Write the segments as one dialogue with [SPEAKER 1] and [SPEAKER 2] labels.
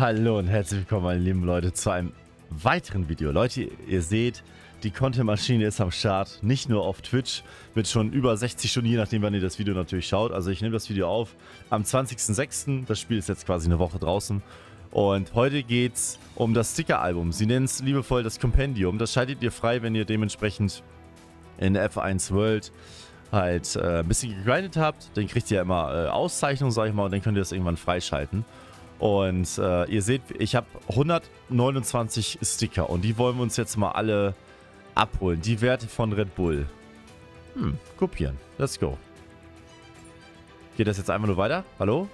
[SPEAKER 1] Hallo und herzlich willkommen, meine lieben Leute, zu einem weiteren Video. Leute, ihr seht, die Content-Maschine ist am Start, nicht nur auf Twitch, mit schon über 60 Stunden, je nachdem, wann ihr das Video natürlich schaut. Also ich nehme das Video auf am 20.06., das Spiel ist jetzt quasi eine Woche draußen. Und heute geht es um das Sticker-Album. Sie nennen es liebevoll das Kompendium. Das schaltet ihr frei, wenn ihr dementsprechend in F1 World halt äh, ein bisschen gegrindet habt. Dann kriegt ihr ja immer äh, Auszeichnungen, sag ich mal, und dann könnt ihr das irgendwann freischalten. Und äh, ihr seht, ich habe 129 Sticker und die wollen wir uns jetzt mal alle abholen. Die Werte von Red Bull. Hm, kopieren. Let's go. Geht das jetzt einfach nur weiter? Hallo?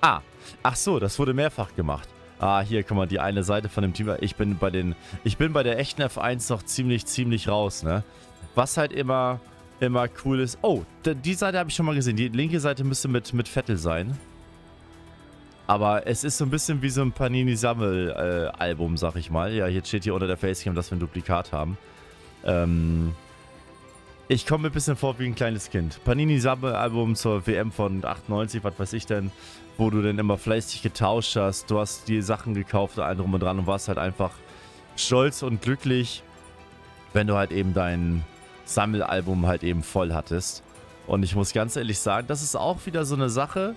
[SPEAKER 1] Ah, ach so, das wurde mehrfach gemacht. Ah, hier, guck mal, die eine Seite von dem Team. Ich bin bei den, ich bin bei der echten F1 noch ziemlich, ziemlich raus, ne? Was halt immer, immer cool ist. Oh, die Seite habe ich schon mal gesehen. Die linke Seite müsste mit, mit Vettel sein. Aber es ist so ein bisschen wie so ein Panini-Sammel-Album, sag ich mal. Ja, hier steht hier unter der Facecam, dass wir ein Duplikat haben. Ähm, ich komme mir ein bisschen vor wie ein kleines Kind. Panini-Sammel-Album zur WM von 98, was weiß ich denn, wo du denn immer fleißig getauscht hast. Du hast die Sachen gekauft, ein drum und dran und warst halt einfach stolz und glücklich, wenn du halt eben dein Sammelalbum halt eben voll hattest. Und ich muss ganz ehrlich sagen, das ist auch wieder so eine Sache,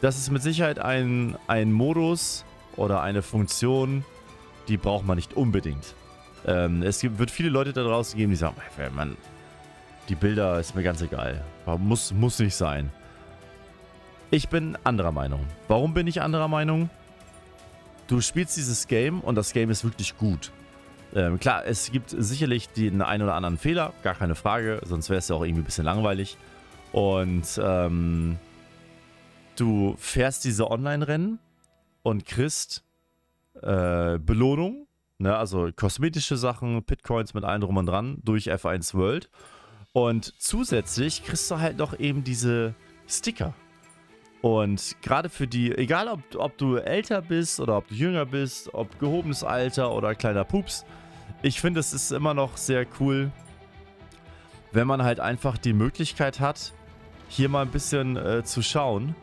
[SPEAKER 1] das ist mit Sicherheit ein, ein Modus oder eine Funktion, die braucht man nicht unbedingt. Ähm, es gibt, wird viele Leute da draußen geben, die sagen, man, die Bilder ist mir ganz egal. Muss, muss nicht sein. Ich bin anderer Meinung. Warum bin ich anderer Meinung? Du spielst dieses Game und das Game ist wirklich gut. Ähm, klar, es gibt sicherlich den einen oder anderen Fehler, gar keine Frage, sonst wäre es ja auch irgendwie ein bisschen langweilig. Und ähm, Du fährst diese Online-Rennen und kriegst äh, Belohnung, ne, also kosmetische Sachen, Bitcoins mit allem drum und dran durch F1 World. Und zusätzlich kriegst du halt noch eben diese Sticker. Und gerade für die, egal ob, ob du älter bist oder ob du jünger bist, ob gehobenes Alter oder kleiner Pups, ich finde es ist immer noch sehr cool, wenn man halt einfach die Möglichkeit hat, hier mal ein bisschen äh, zu schauen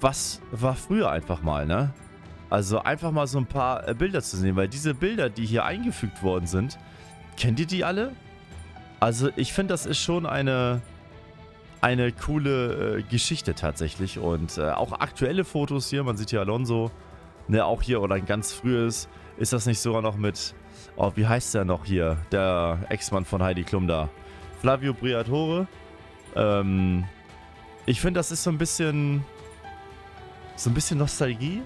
[SPEAKER 1] was war früher einfach mal, ne? Also einfach mal so ein paar äh, Bilder zu sehen, weil diese Bilder, die hier eingefügt worden sind, kennt ihr die alle? Also ich finde, das ist schon eine, eine coole äh, Geschichte tatsächlich und äh, auch aktuelle Fotos hier, man sieht hier Alonso, ne, auch hier oder ein ganz frühes, ist das nicht sogar noch mit, oh, wie heißt der noch hier, der Ex-Mann von Heidi Klum da, Flavio Briatore, ähm, ich finde, das ist so ein bisschen so ein bisschen Nostalgie.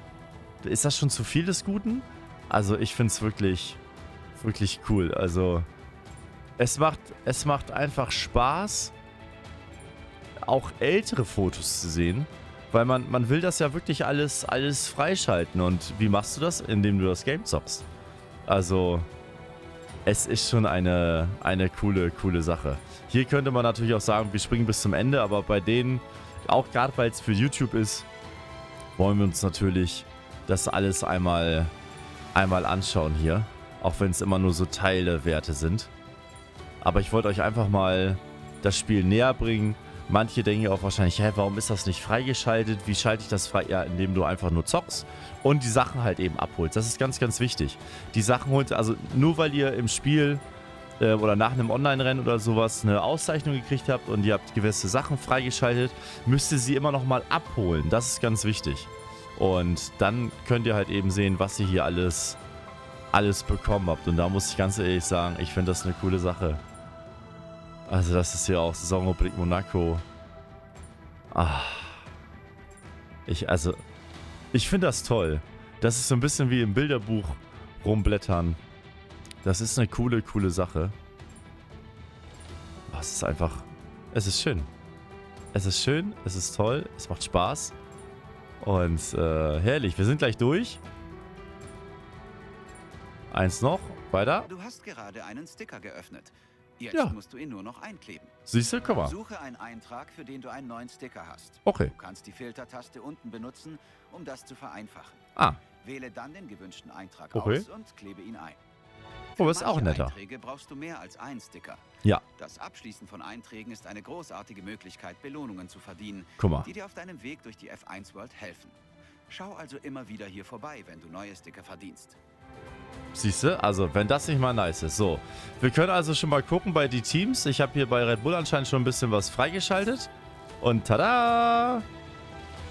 [SPEAKER 1] Ist das schon zu viel des Guten? Also ich finde es wirklich, wirklich cool. Also es macht, es macht einfach Spaß, auch ältere Fotos zu sehen. Weil man, man will das ja wirklich alles, alles freischalten. Und wie machst du das? Indem du das Game zockst. Also, es ist schon eine, eine coole, coole Sache. Hier könnte man natürlich auch sagen, wir springen bis zum Ende, aber bei denen, auch gerade weil es für YouTube ist, wollen wir uns natürlich das alles einmal, einmal anschauen hier. Auch wenn es immer nur so Teilewerte sind. Aber ich wollte euch einfach mal das Spiel näher bringen. Manche denken auch wahrscheinlich, hä, warum ist das nicht freigeschaltet? Wie schalte ich das frei? Ja, indem du einfach nur zockst und die Sachen halt eben abholst. Das ist ganz, ganz wichtig. Die Sachen holt, also nur weil ihr im Spiel äh, oder nach einem Online-Rennen oder sowas eine Auszeichnung gekriegt habt und ihr habt gewisse Sachen freigeschaltet, müsst ihr sie immer nochmal abholen. Das ist ganz wichtig. Und dann könnt ihr halt eben sehen, was ihr hier alles, alles bekommen habt. Und da muss ich ganz ehrlich sagen, ich finde das eine coole Sache. Also das ist hier auch Saisonrubrik Monaco. Ah. Ich, also, ich finde das toll. Das ist so ein bisschen wie im Bilderbuch rumblättern. Das ist eine coole, coole Sache. Oh, es ist einfach... Es ist schön. Es ist schön, es ist toll, es macht Spaß. Und äh, herrlich, wir sind gleich durch. Eins noch, weiter.
[SPEAKER 2] Du hast gerade einen Sticker geöffnet. Jetzt
[SPEAKER 1] ja.
[SPEAKER 2] musst du ihn nur noch einkleben.
[SPEAKER 1] Siehst du, komm mal.
[SPEAKER 2] Suche einen Eintrag, für den du einen neuen Sticker hast.
[SPEAKER 1] Okay.
[SPEAKER 2] Du kannst die Filtertaste unten benutzen, um das zu vereinfachen.
[SPEAKER 1] Ah.
[SPEAKER 2] Wähle dann den gewünschten Eintrag
[SPEAKER 1] okay.
[SPEAKER 2] aus und klebe ihn ein.
[SPEAKER 1] Oh, ist auch netter.
[SPEAKER 2] Einträge brauchst du mehr als einen Sticker.
[SPEAKER 1] Ja.
[SPEAKER 2] Das Abschließen von Einträgen ist eine großartige Möglichkeit, Belohnungen zu verdienen,
[SPEAKER 1] Guck mal.
[SPEAKER 2] die dir auf deinem Weg durch die F1 World helfen. Schau also immer wieder hier vorbei, wenn du neue Sticker verdienst.
[SPEAKER 1] Siehst du? Also, wenn das nicht mal nice ist. So, wir können also schon mal gucken bei die Teams. Ich habe hier bei Red Bull anscheinend schon ein bisschen was freigeschaltet. Und tada!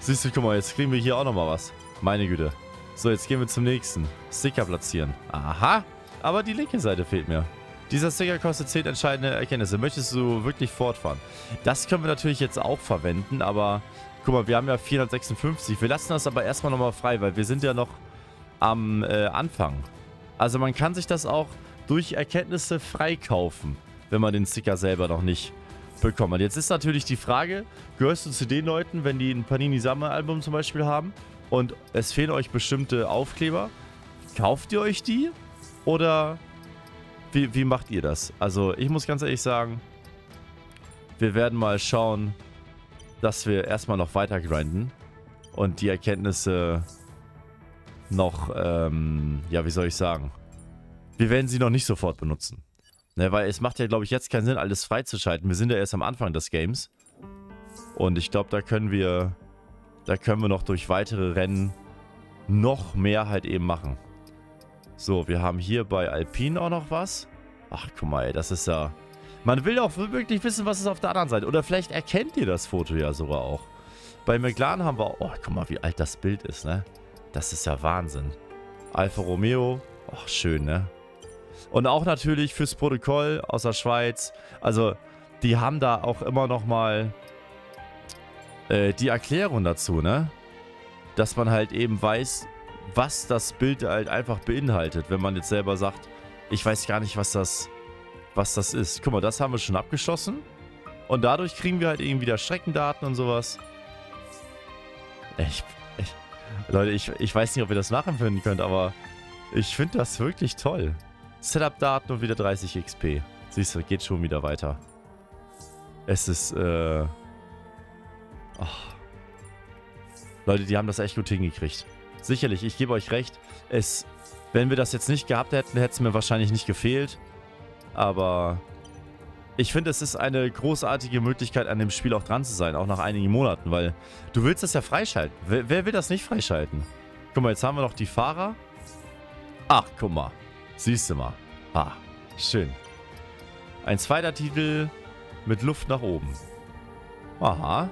[SPEAKER 1] Siehst du, guck mal, jetzt kriegen wir hier auch nochmal was. Meine Güte. So, jetzt gehen wir zum nächsten. Sticker platzieren. Aha. Aber die linke Seite fehlt mir. Dieser Sticker kostet 10 entscheidende Erkenntnisse. Möchtest du wirklich fortfahren? Das können wir natürlich jetzt auch verwenden, aber guck mal, wir haben ja 456. Wir lassen das aber erstmal nochmal frei, weil wir sind ja noch am äh, Anfang. Also man kann sich das auch durch Erkenntnisse freikaufen, wenn man den Sticker selber noch nicht bekommen hat. Jetzt ist natürlich die Frage, gehörst du zu den Leuten, wenn die ein Panini-Sammelalbum zum Beispiel haben und es fehlen euch bestimmte Aufkleber, kauft ihr euch die oder wie, wie macht ihr das? Also ich muss ganz ehrlich sagen, wir werden mal schauen, dass wir erstmal noch weiter grinden und die Erkenntnisse noch, ähm, ja, wie soll ich sagen? Wir werden sie noch nicht sofort benutzen. Ne, weil es macht ja, glaube ich, jetzt keinen Sinn, alles freizuschalten. Wir sind ja erst am Anfang des Games. Und ich glaube, da können wir, da können wir noch durch weitere Rennen noch mehr halt eben machen. So, wir haben hier bei Alpine auch noch was. Ach, guck mal, ey, das ist ja... Man will auch wirklich wissen, was ist auf der anderen Seite. Oder vielleicht erkennt ihr das Foto ja sogar auch. Bei McLaren haben wir... Oh, guck mal, wie alt das Bild ist, ne? Das ist ja Wahnsinn. Alfa Romeo. Ach, schön, ne? Und auch natürlich fürs Protokoll aus der Schweiz. Also, die haben da auch immer noch mal äh, die Erklärung dazu, ne? Dass man halt eben weiß, was das Bild halt einfach beinhaltet. Wenn man jetzt selber sagt, ich weiß gar nicht, was das, was das ist. Guck mal, das haben wir schon abgeschlossen. Und dadurch kriegen wir halt eben wieder Streckendaten und sowas. Ich, ich, Leute, ich, ich weiß nicht, ob ihr das nachempfinden könnt, aber ich finde das wirklich toll. Setup-Daten und wieder 30 XP. Siehst du, geht schon wieder weiter. Es ist, äh... Oh. Leute, die haben das echt gut hingekriegt. Sicherlich, ich gebe euch recht. Es, wenn wir das jetzt nicht gehabt hätten, hätte es mir wahrscheinlich nicht gefehlt. Aber ich finde, es ist eine großartige Möglichkeit, an dem Spiel auch dran zu sein, auch nach einigen Monaten, weil du willst das ja freischalten. Wer, wer will das nicht freischalten? Guck mal, jetzt haben wir noch die Fahrer. Ach, guck mal. Siehst du mal. Ah, schön. Ein zweiter Titel mit Luft nach oben. Aha.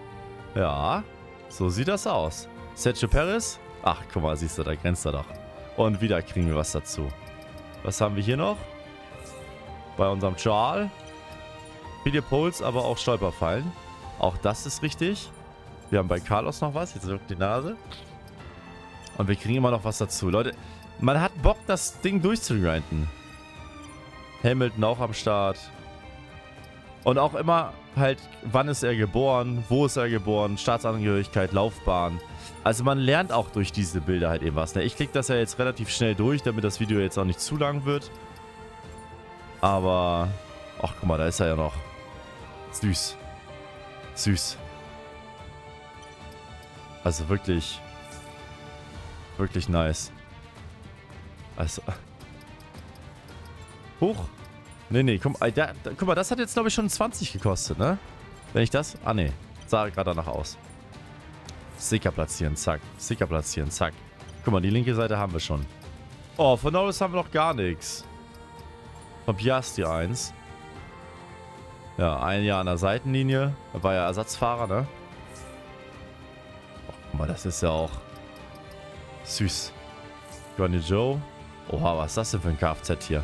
[SPEAKER 1] Ja, so sieht das aus. Sergio Perez. Ach, guck mal, siehst du, da grenzt er doch. Und wieder kriegen wir was dazu. Was haben wir hier noch? Bei unserem Charles. Viele Poles, aber auch Stolperfallen. Auch das ist richtig. Wir haben bei Carlos noch was. Jetzt wirkt die Nase. Und wir kriegen immer noch was dazu. Leute, man hat Bock, das Ding durchzugrinden. Hamilton auch am Start. Und auch immer halt, wann ist er geboren, wo ist er geboren, Staatsangehörigkeit, Laufbahn. Also man lernt auch durch diese Bilder halt eben was. Ne? Ich klicke das ja jetzt relativ schnell durch, damit das Video jetzt auch nicht zu lang wird. Aber, ach guck mal, da ist er ja noch. Süß. Süß. Also wirklich, wirklich nice. Also. Hoch. Nee, nee, komm, äh, da, da, guck mal, das hat jetzt, glaube ich, schon 20 gekostet, ne? Wenn ich das... Ah, nee. Sah gerade danach aus. Sticker platzieren, zack. Sticker platzieren, zack. Guck mal, die linke Seite haben wir schon. Oh, von Norris haben wir noch gar nichts. Von Piastri 1. Ja, ein Jahr an der Seitenlinie. Er war ja Ersatzfahrer, ne? Oh, guck mal, das ist ja auch süß. Johnny Joe. Oha, was ist das denn für ein Kfz hier?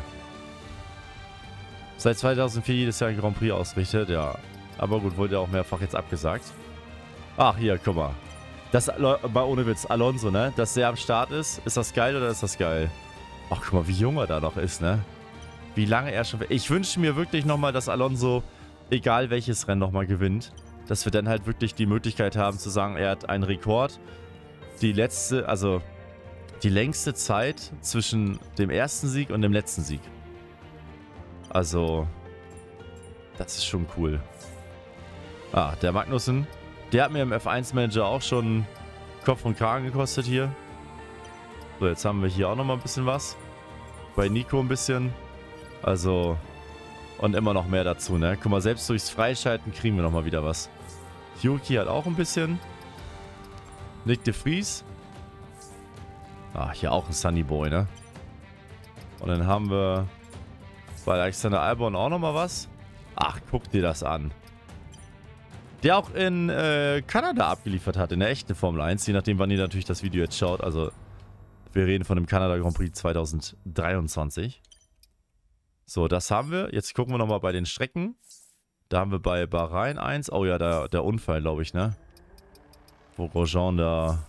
[SPEAKER 1] Seit 2004 jedes Jahr ein Grand Prix ausrichtet, ja. Aber gut, wurde ja auch mehrfach jetzt abgesagt. Ach, hier, guck mal. Das, mal ohne Witz, Alonso, ne? Dass der am Start ist, ist das geil oder ist das geil? Ach, guck mal, wie jung er da noch ist, ne? Wie lange er schon... Ich wünsche mir wirklich nochmal, dass Alonso, egal welches Rennen, nochmal gewinnt. Dass wir dann halt wirklich die Möglichkeit haben zu sagen, er hat einen Rekord. Die letzte, also die längste Zeit zwischen dem ersten Sieg und dem letzten Sieg. Also, das ist schon cool. Ah, der Magnussen. Der hat mir im F1-Manager auch schon Kopf und Kragen gekostet hier. So, jetzt haben wir hier auch nochmal ein bisschen was. Bei Nico ein bisschen. Also, und immer noch mehr dazu, ne? Guck mal, selbst durchs Freischalten kriegen wir nochmal wieder was. Yuki hat auch ein bisschen. Nick de Vries. Ah, hier auch ein Sunny Boy, ne? Und dann haben wir bei Alexander Albon auch nochmal was. Ach, guck dir das an. Der auch in äh, Kanada abgeliefert hat, in der echten Formel 1, je nachdem, wann ihr natürlich das Video jetzt schaut. Also, wir reden von dem Kanada Grand Prix 2023. So, das haben wir. Jetzt gucken wir nochmal bei den Strecken. Da haben wir bei Bahrain 1. Oh ja, der, der Unfall, glaube ich, ne? Wo Grosjean da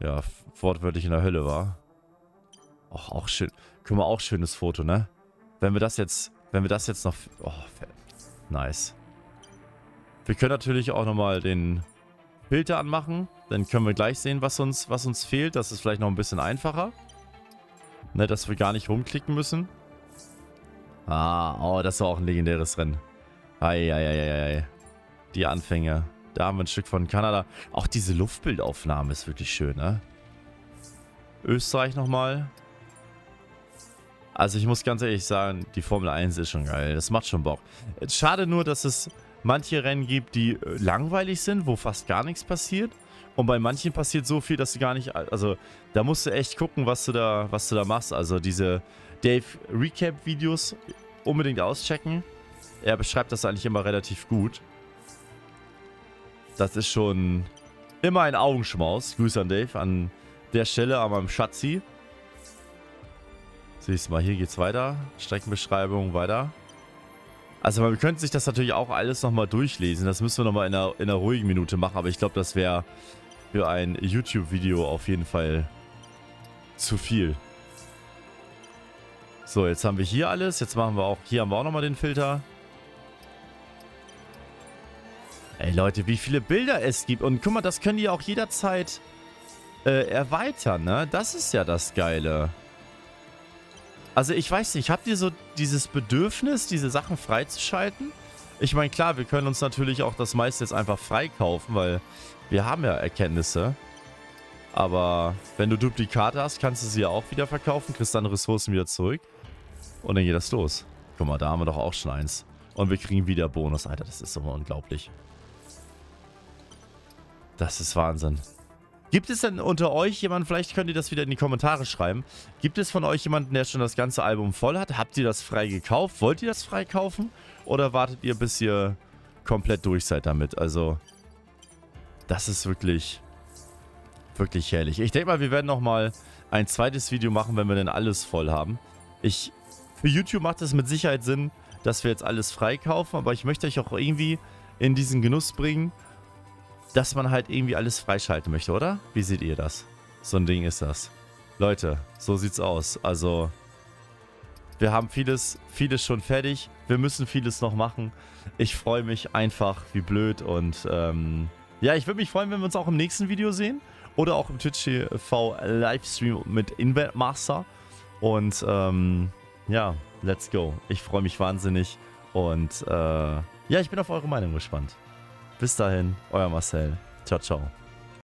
[SPEAKER 1] ja, wortwörtlich in der Hölle war. Och, auch schön. Guck mal, auch schönes Foto, ne? Wenn wir das jetzt, wenn wir das jetzt noch... Oh, nice. Wir können natürlich auch nochmal den Filter anmachen. Dann können wir gleich sehen, was uns, was uns fehlt. Das ist vielleicht noch ein bisschen einfacher. Ne, dass wir gar nicht rumklicken müssen. Ah, oh, das war auch ein legendäres Rennen. Eieieiei. Die Anfänge. Da haben wir ein Stück von Kanada. Auch diese Luftbildaufnahme ist wirklich schön, ne? Österreich nochmal. Also ich muss ganz ehrlich sagen, die Formel 1 ist schon geil. Das macht schon Bock. Schade nur, dass es manche Rennen gibt, die äh, langweilig sind, wo fast gar nichts passiert. Und bei manchen passiert so viel, dass du gar nicht... Also da musst du echt gucken, was du da, was du da machst. Also diese Dave Recap-Videos unbedingt auschecken. Er beschreibt das eigentlich immer relativ gut. Das ist schon immer ein Augenschmaus. Grüße an Dave an der Stelle, aber im Schatzi. Siehst mal, hier geht's weiter. Streckenbeschreibung weiter. Also man könnte sich das natürlich auch alles nochmal durchlesen. Das müssen wir nochmal in einer, in einer ruhigen Minute machen. Aber ich glaube, das wäre für ein YouTube-Video auf jeden Fall zu viel. So, jetzt haben wir hier alles. Jetzt machen wir auch, hier haben wir auch nochmal den Filter. Ey Leute, wie viele Bilder es gibt. Und guck mal, das können die auch jederzeit äh, erweitern, ne? Das ist ja das Geile. Also ich weiß nicht, habt ihr so dieses Bedürfnis, diese Sachen freizuschalten? Ich meine, klar, wir können uns natürlich auch das meiste jetzt einfach freikaufen, weil wir haben ja Erkenntnisse. Aber wenn du Duplikate hast, kannst du sie ja auch wieder verkaufen, kriegst dann Ressourcen wieder zurück. Und dann geht das los. Guck mal, da haben wir doch auch schon eins. Und wir kriegen wieder Bonus. Alter, das ist immer unglaublich. Das ist Wahnsinn. Gibt es denn unter euch jemanden, vielleicht könnt ihr das wieder in die Kommentare schreiben, gibt es von euch jemanden, der schon das ganze Album voll hat? Habt ihr das frei gekauft? Wollt ihr das frei kaufen? Oder wartet ihr, bis ihr komplett durch seid damit? Also, das ist wirklich, wirklich herrlich. Ich denke mal, wir werden nochmal ein zweites Video machen, wenn wir denn alles voll haben. Ich, für YouTube macht es mit Sicherheit Sinn, dass wir jetzt alles freikaufen, aber ich möchte euch auch irgendwie in diesen Genuss bringen, dass man halt irgendwie alles freischalten möchte, oder? Wie seht ihr das? So ein Ding ist das. Leute, so sieht's aus. Also, wir haben vieles, vieles schon fertig. Wir müssen vieles noch machen. Ich freue mich einfach wie blöd und ähm, ja, ich würde mich freuen, wenn wir uns auch im nächsten Video sehen. Oder auch im Twitch TV Livestream mit Invent Master. Und ähm, ja, let's go. Ich freue mich wahnsinnig. Und äh, ja, ich bin auf eure Meinung gespannt. Bis dahin, euer Marcel. Ciao, ciao.